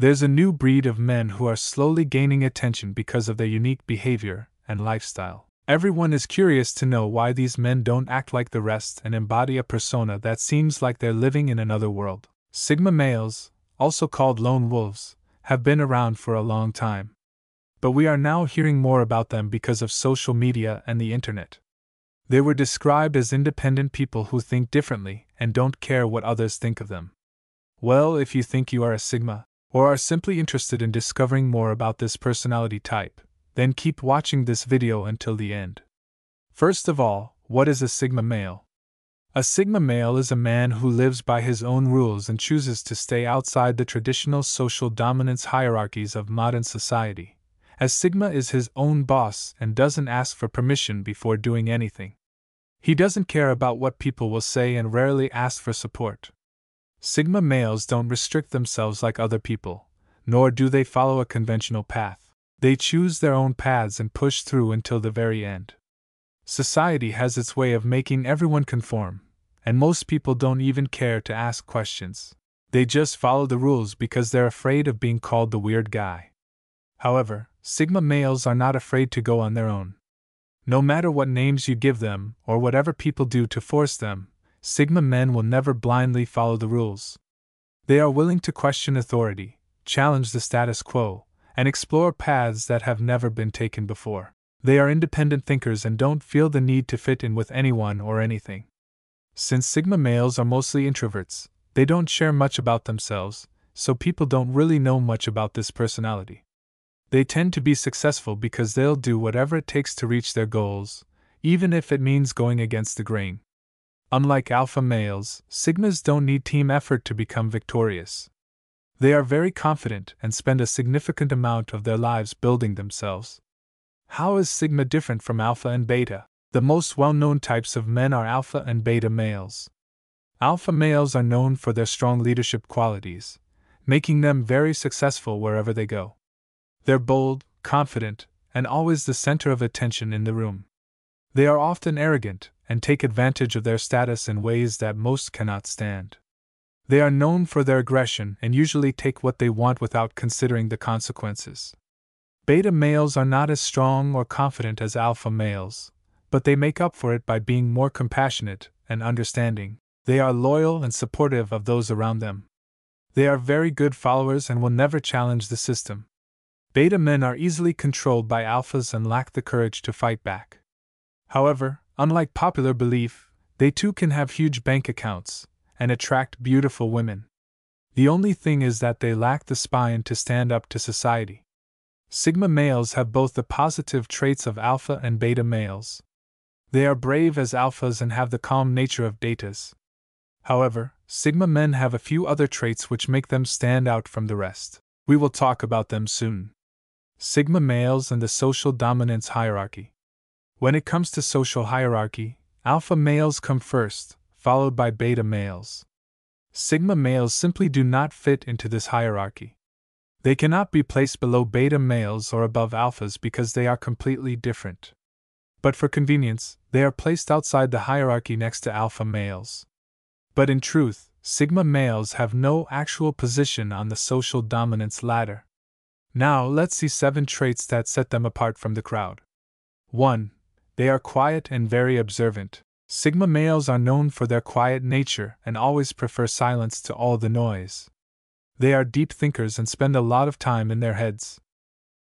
There's a new breed of men who are slowly gaining attention because of their unique behavior and lifestyle. Everyone is curious to know why these men don't act like the rest and embody a persona that seems like they're living in another world. Sigma males, also called lone wolves, have been around for a long time. But we are now hearing more about them because of social media and the internet. They were described as independent people who think differently and don't care what others think of them. Well, if you think you are a Sigma, or are simply interested in discovering more about this personality type, then keep watching this video until the end. First of all, what is a Sigma male? A Sigma male is a man who lives by his own rules and chooses to stay outside the traditional social dominance hierarchies of modern society, as Sigma is his own boss and doesn't ask for permission before doing anything. He doesn't care about what people will say and rarely ask for support. Sigma males don't restrict themselves like other people, nor do they follow a conventional path. They choose their own paths and push through until the very end. Society has its way of making everyone conform, and most people don't even care to ask questions. They just follow the rules because they're afraid of being called the weird guy. However, Sigma males are not afraid to go on their own. No matter what names you give them, or whatever people do to force them, Sigma men will never blindly follow the rules. They are willing to question authority, challenge the status quo, and explore paths that have never been taken before. They are independent thinkers and don't feel the need to fit in with anyone or anything. Since Sigma males are mostly introverts, they don't share much about themselves, so people don't really know much about this personality. They tend to be successful because they'll do whatever it takes to reach their goals, even if it means going against the grain. Unlike alpha males, Sigmas don't need team effort to become victorious. They are very confident and spend a significant amount of their lives building themselves. How is Sigma different from Alpha and Beta? The most well known types of men are Alpha and Beta males. Alpha males are known for their strong leadership qualities, making them very successful wherever they go. They're bold, confident, and always the center of attention in the room. They are often arrogant, and take advantage of their status in ways that most cannot stand. They are known for their aggression and usually take what they want without considering the consequences. Beta males are not as strong or confident as alpha males, but they make up for it by being more compassionate and understanding. They are loyal and supportive of those around them. They are very good followers and will never challenge the system. Beta men are easily controlled by alphas and lack the courage to fight back. However, unlike popular belief, they too can have huge bank accounts and attract beautiful women. The only thing is that they lack the spine to stand up to society. Sigma males have both the positive traits of alpha and beta males. They are brave as alphas and have the calm nature of betas. However, Sigma men have a few other traits which make them stand out from the rest. We will talk about them soon. Sigma males and the social dominance hierarchy. When it comes to social hierarchy, alpha males come first, followed by beta males. Sigma males simply do not fit into this hierarchy. They cannot be placed below beta males or above alphas because they are completely different. But for convenience, they are placed outside the hierarchy next to alpha males. But in truth, sigma males have no actual position on the social dominance ladder. Now let's see seven traits that set them apart from the crowd. 1. They are quiet and very observant. Sigma males are known for their quiet nature and always prefer silence to all the noise. They are deep thinkers and spend a lot of time in their heads.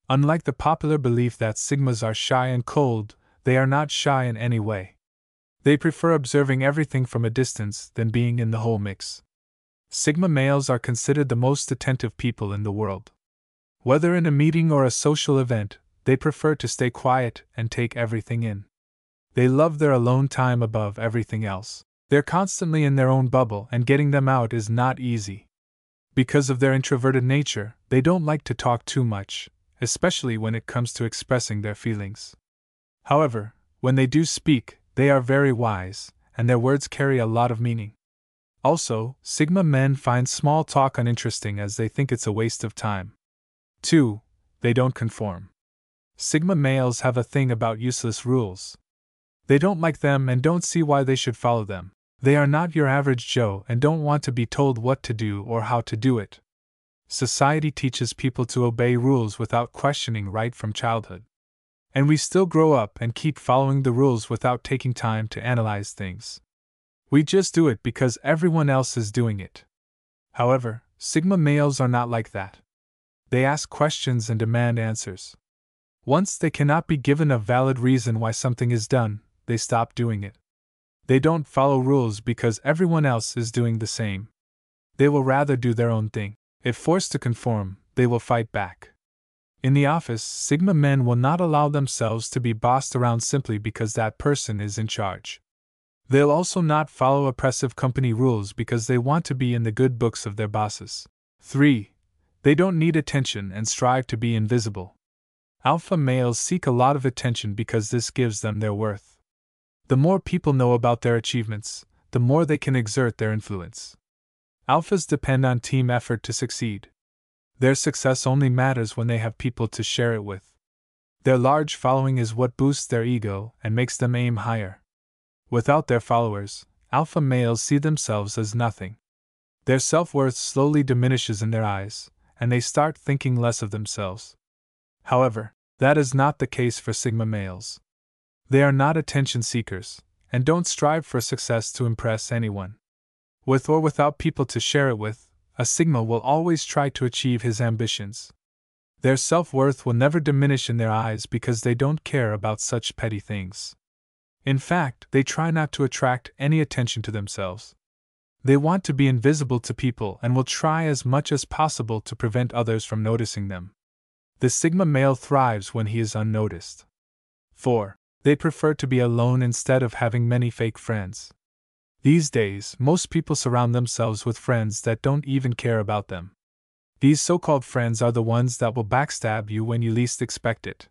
Unlike the popular belief that Sigmas are shy and cold, they are not shy in any way. They prefer observing everything from a distance than being in the whole mix. Sigma males are considered the most attentive people in the world. Whether in a meeting or a social event, they prefer to stay quiet and take everything in. They love their alone time above everything else. They're constantly in their own bubble, and getting them out is not easy. Because of their introverted nature, they don't like to talk too much, especially when it comes to expressing their feelings. However, when they do speak, they are very wise, and their words carry a lot of meaning. Also, Sigma men find small talk uninteresting as they think it's a waste of time. 2. They don't conform. Sigma males have a thing about useless rules. They don't like them and don't see why they should follow them. They are not your average Joe and don't want to be told what to do or how to do it. Society teaches people to obey rules without questioning right from childhood. And we still grow up and keep following the rules without taking time to analyze things. We just do it because everyone else is doing it. However, Sigma males are not like that. They ask questions and demand answers. Once they cannot be given a valid reason why something is done, they stop doing it. They don't follow rules because everyone else is doing the same. They will rather do their own thing. If forced to conform, they will fight back. In the office, Sigma men will not allow themselves to be bossed around simply because that person is in charge. They'll also not follow oppressive company rules because they want to be in the good books of their bosses. 3. They don't need attention and strive to be invisible. Alpha males seek a lot of attention because this gives them their worth. The more people know about their achievements, the more they can exert their influence. Alphas depend on team effort to succeed. Their success only matters when they have people to share it with. Their large following is what boosts their ego and makes them aim higher. Without their followers, alpha males see themselves as nothing. Their self worth slowly diminishes in their eyes, and they start thinking less of themselves. However, that is not the case for Sigma males. They are not attention seekers, and don't strive for success to impress anyone. With or without people to share it with, a Sigma will always try to achieve his ambitions. Their self worth will never diminish in their eyes because they don't care about such petty things. In fact, they try not to attract any attention to themselves. They want to be invisible to people and will try as much as possible to prevent others from noticing them. The Sigma male thrives when he is unnoticed. 4. They prefer to be alone instead of having many fake friends. These days, most people surround themselves with friends that don't even care about them. These so called friends are the ones that will backstab you when you least expect it.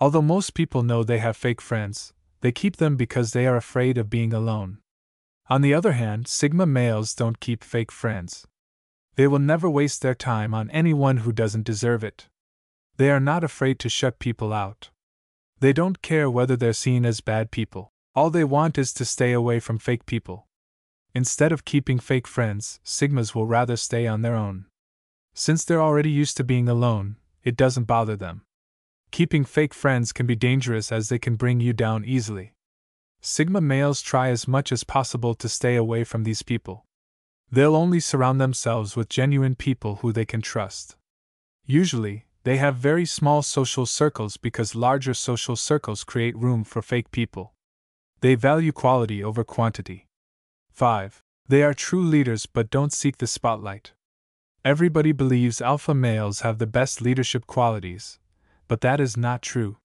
Although most people know they have fake friends, they keep them because they are afraid of being alone. On the other hand, Sigma males don't keep fake friends. They will never waste their time on anyone who doesn't deserve it. They are not afraid to shut people out. They don't care whether they're seen as bad people. All they want is to stay away from fake people. Instead of keeping fake friends, Sigmas will rather stay on their own. Since they're already used to being alone, it doesn't bother them. Keeping fake friends can be dangerous as they can bring you down easily. Sigma males try as much as possible to stay away from these people. They'll only surround themselves with genuine people who they can trust. Usually, they have very small social circles because larger social circles create room for fake people. They value quality over quantity. 5. They are true leaders but don't seek the spotlight. Everybody believes alpha males have the best leadership qualities, but that is not true.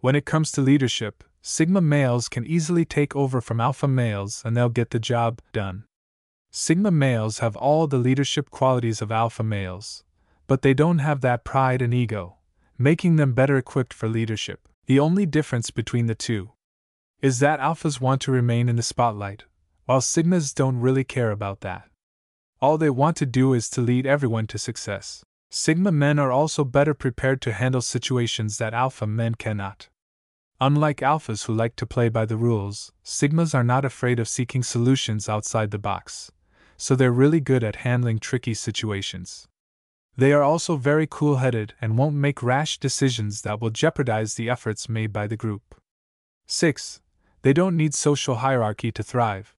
When it comes to leadership, Sigma males can easily take over from alpha males and they'll get the job done. Sigma males have all the leadership qualities of alpha males, but they don't have that pride and ego, making them better equipped for leadership. The only difference between the two is that alphas want to remain in the spotlight, while sigmas don't really care about that. All they want to do is to lead everyone to success. Sigma men are also better prepared to handle situations that alpha men cannot. Unlike alphas who like to play by the rules, sigmas are not afraid of seeking solutions outside the box, so they're really good at handling tricky situations. They are also very cool headed and won't make rash decisions that will jeopardize the efforts made by the group. 6. They don't need social hierarchy to thrive.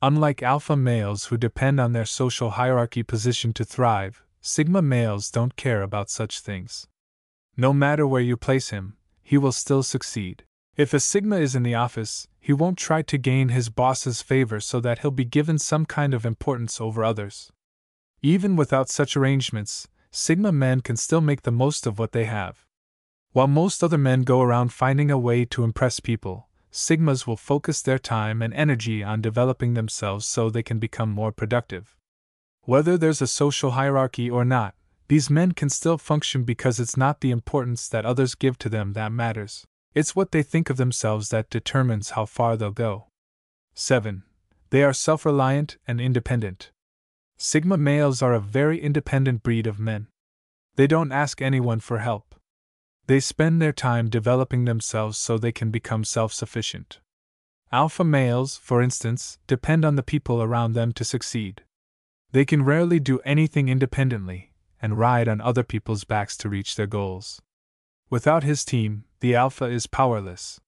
Unlike alpha males who depend on their social hierarchy position to thrive, Sigma males don't care about such things. No matter where you place him, he will still succeed. If a Sigma is in the office, he won't try to gain his boss's favor so that he'll be given some kind of importance over others. Even without such arrangements, Sigma men can still make the most of what they have. While most other men go around finding a way to impress people, Sigmas will focus their time and energy on developing themselves so they can become more productive. Whether there's a social hierarchy or not, these men can still function because it's not the importance that others give to them that matters. It's what they think of themselves that determines how far they'll go. 7. They are self reliant and independent. Sigma males are a very independent breed of men. They don't ask anyone for help. They spend their time developing themselves so they can become self sufficient. Alpha males, for instance, depend on the people around them to succeed. They can rarely do anything independently, and ride on other people's backs to reach their goals. Without his team, the Alpha is powerless.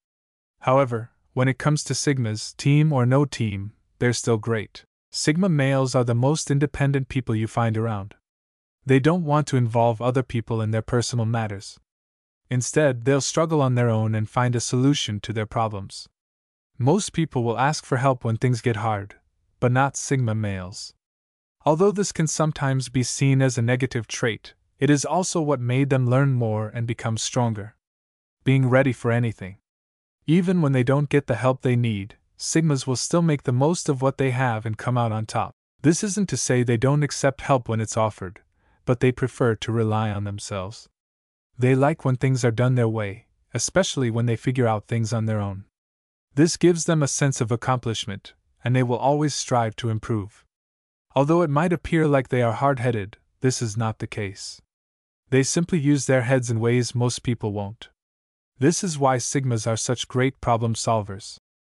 However, when it comes to Sigmas, team or no team, they're still great. Sigma males are the most independent people you find around. They don't want to involve other people in their personal matters. Instead, they'll struggle on their own and find a solution to their problems. Most people will ask for help when things get hard, but not Sigma males. Although this can sometimes be seen as a negative trait, it is also what made them learn more and become stronger. Being ready for anything. Even when they don't get the help they need, Sigmas will still make the most of what they have and come out on top. This isn't to say they don't accept help when it's offered, but they prefer to rely on themselves. They like when things are done their way, especially when they figure out things on their own. This gives them a sense of accomplishment, and they will always strive to improve. Although it might appear like they are hard headed, this is not the case. They simply use their heads in ways most people won't. This is why Sigmas are such great problem solvers.